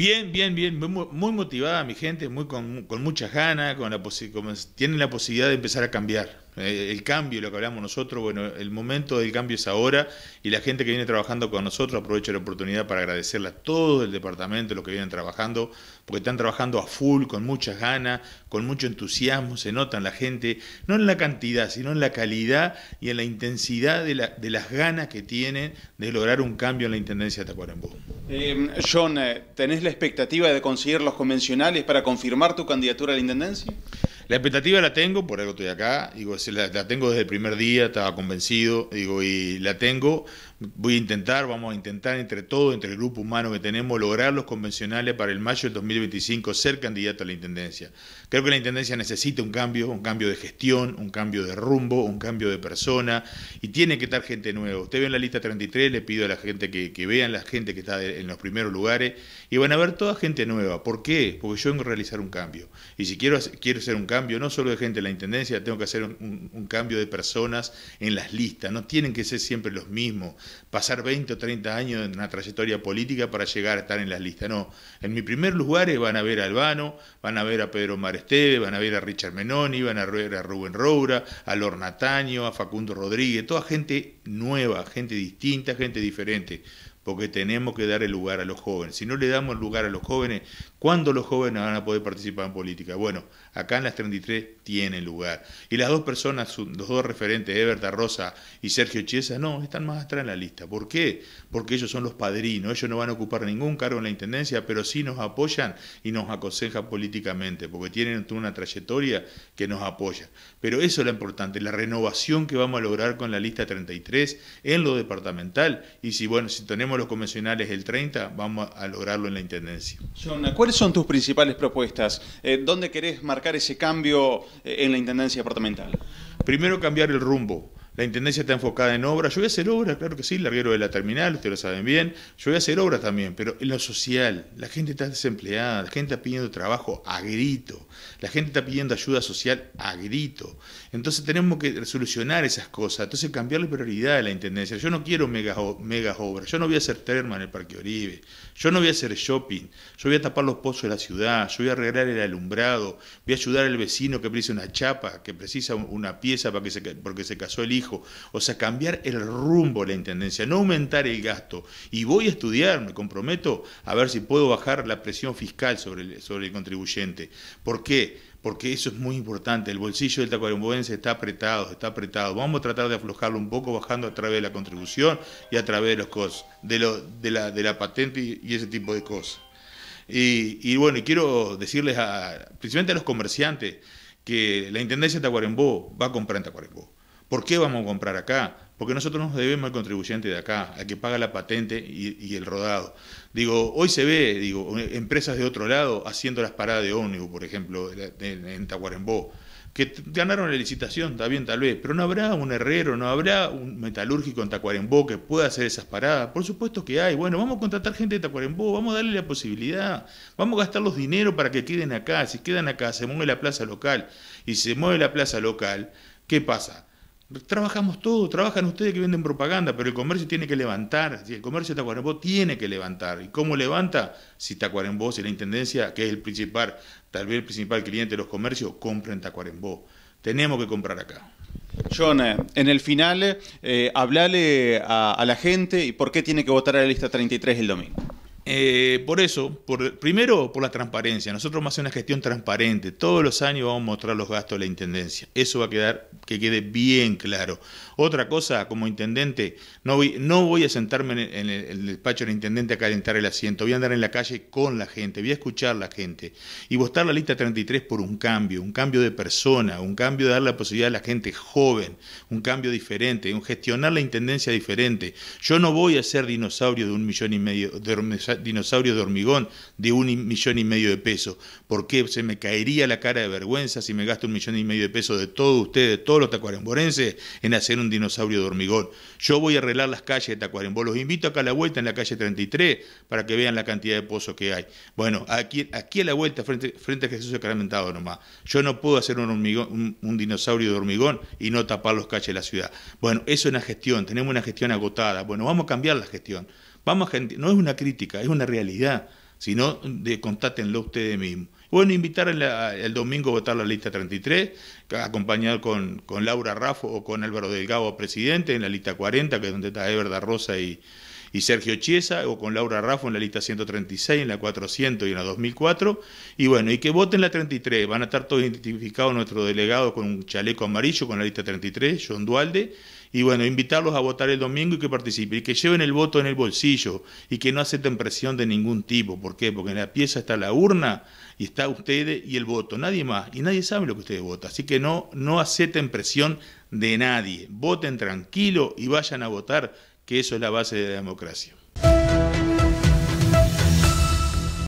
Bien, bien, bien, muy, motivada mi gente, muy con, muchas ganas, con la tienen la posibilidad de empezar a cambiar. Eh, el cambio, lo que hablamos nosotros, bueno, el momento del cambio es ahora y la gente que viene trabajando con nosotros aprovecho la oportunidad para agradecerle a todo el departamento, los que vienen trabajando, porque están trabajando a full, con muchas ganas, con mucho entusiasmo, se nota la gente, no en la cantidad, sino en la calidad y en la intensidad de, las ganas que tienen de lograr un cambio en la Intendencia de Tacuarembó. Eh, John, eh, ¿tenés la expectativa de conseguir los convencionales para confirmar tu candidatura a la Intendencia? La expectativa la tengo, por algo estoy acá, digo, la, la, tengo desde el primer día, estaba convencido, digo, y la tengo, voy a intentar, vamos a intentar entre todos, entre el grupo humano que tenemos, lograr los convencionales para el mayo del 2025, ser candidato a la Intendencia. Creo que la Intendencia necesita un cambio, un cambio de gestión, un cambio de rumbo, un cambio de persona, y tiene que estar gente nueva. Usted ve en la lista 33, le pido a la gente que, que vean la gente que está en los primeros lugares, y van a ver toda gente nueva. ¿Por qué? Porque yo vengo a realizar un cambio. Y si quiero, quiero hacer un cambio, no solo de gente de la Intendencia, tengo que hacer un, cambio de personas en las listas, no tienen que ser siempre los mismos, pasar 20 o 30 años en una trayectoria política para llegar a estar en las listas, no. En mi primer lugar van a ver a Albano, van a ver a Pedro Maresteve, van a ver a Richard Menoni, van a ver a Rubén Roura, a Lornataño, a Facundo Rodríguez, toda gente nueva, gente distinta, gente diferente porque tenemos que dar el lugar a los jóvenes. Si no le damos lugar a los jóvenes, ¿cuándo los jóvenes van a poder participar en política? Bueno, acá en las 33 tienen lugar. Y las dos personas, los dos referentes, Everta Rosa y Sergio Chiesa, no, están más atrás en la lista. ¿Por qué? Porque ellos son los padrinos, ellos no van a ocupar ningún cargo en la Intendencia, pero sí nos apoyan y nos aconsejan políticamente, porque tienen una trayectoria que nos apoya. Pero eso es lo importante, la renovación que vamos a lograr con la lista 33 en lo departamental. Y si, bueno, si tenemos los convencionales el 30, vamos a lograrlo en la Intendencia. John, ¿cuáles son tus principales propuestas? Eh, ¿Dónde querés marcar ese cambio eh, en la Intendencia departamental? Primero cambiar el rumbo. La Intendencia está enfocada en obra. Yo voy a hacer obra, claro que sí, larguero de la terminal, ustedes lo saben bien. Yo voy a hacer obra también, pero en lo social. La gente está desempleada, la gente está pidiendo trabajo a grito, la gente está pidiendo ayuda social a grito. Entonces tenemos que solucionar esas cosas, entonces cambiar la prioridad de la Intendencia. Yo no quiero megas mega obras, yo no voy a hacer terma en el Parque Oribe, yo no voy a hacer shopping, yo voy a tapar los pozos de la ciudad, yo voy a arreglar el alumbrado, voy a ayudar al vecino que precisa una chapa, que precisa una pieza para que porque se casó el hijo o sea, cambiar el rumbo de la Intendencia, no aumentar el gasto. Y voy a estudiar, me comprometo, a ver si puedo bajar la presión fiscal sobre el, sobre el contribuyente. ¿Por qué? Porque eso es muy importante. El bolsillo del tacuarembóense está apretado, está apretado. Vamos a tratar de aflojarlo un poco bajando a través de la contribución y a través de los costos, de, lo, de, la, de la patente y, ese tipo de cosas. Y, y, bueno, y quiero decirles a, principalmente a los comerciantes que la Intendencia de Tacuarembó va a comprar en Tacuarembó. ¿Por qué vamos a comprar acá? Porque nosotros nos debemos al contribuyente de acá, al que paga la patente y, el rodado. Digo, hoy se ve, digo, empresas de otro lado haciendo las paradas de ómnibus, por ejemplo, en Tacuarembó, que ganaron la licitación, está bien tal vez, pero no habrá un herrero, no habrá un metalúrgico en Tacuarembó que pueda hacer esas paradas. Por supuesto que hay. Bueno, vamos a contratar gente de Tacuarembó, vamos a darle la posibilidad, vamos a gastar los dinero para que queden acá. Si quedan acá, se mueve la plaza local y se mueve la plaza local, ¿qué pasa? Trabajamos todo, trabajan ustedes que venden propaganda, pero el comercio tiene que levantar, el comercio de Tacuarembó tiene que levantar. ¿Y cómo levanta? Si Tacuarembó, si la Intendencia, que es el principal, tal vez el principal cliente de los comercios, compra en Tacuarembó. Tenemos que comprar acá. John, eh, en el final, eh, hablale a, a la gente y por qué tiene que votar a la lista 33 el domingo. Eh, por eso, por, primero por la transparencia. Nosotros vamos a hacer una gestión transparente. Todos los años vamos a mostrar los gastos de la Intendencia. Eso va a quedar, que quede bien claro. Otra cosa, como intendente, no voy, a sentarme en el, despacho del intendente a calentar el asiento. Voy a andar en la calle con la gente, voy a escuchar a la gente. Y votar la lista 33 por un cambio, un cambio de persona, un cambio de dar la posibilidad a la gente joven, un cambio diferente, un gestionar la Intendencia diferente. Yo no voy a ser dinosaurio de un millón y medio de dinosaurio de hormigón de un millón y medio de pesos. porque se me caería la cara de vergüenza si me gasto un millón y medio de pesos de todos ustedes, de todos los tacuaremborenses, en hacer un dinosaurio de hormigón? Yo voy a arreglar las calles de Tacuarembó. Los invito acá a la vuelta en la calle 33 para que vean la cantidad de pozos que hay. Bueno, aquí, aquí a la vuelta, frente, frente a Jesús Sacramentado nomás. Yo no puedo hacer un, hormigón, un, dinosaurio de hormigón y no tapar los calles de la ciudad. Bueno, eso es una gestión, tenemos una gestión agotada. Bueno, vamos a cambiar la gestión. Vamos, gente, no es una crítica, es una realidad. sino de, contátenlo ustedes mismos. Bueno, invitar el domingo a votar la lista 33, acompañado con, con Laura Raffo o con Álvaro Delgado, presidente, en la lista 40, que es donde está Everda Rosa y, y Sergio Chiesa, o con Laura Raffo en la lista 136, en la 400 y en la 2004. Y bueno, y que voten la 33. Van a estar todos identificados nuestros delegados con un chaleco amarillo con la lista 33, John Dualde. Y bueno, invitarlos a votar el domingo y que participen, y que lleven el voto en el bolsillo y que no acepten presión de ningún tipo. ¿Por qué? Porque en la pieza está la urna y está ustedes y el voto, nadie más. Y nadie sabe lo que ustedes votan. Así que no, no acepten presión de nadie. Voten tranquilo y vayan a votar que eso es la base de la democracia.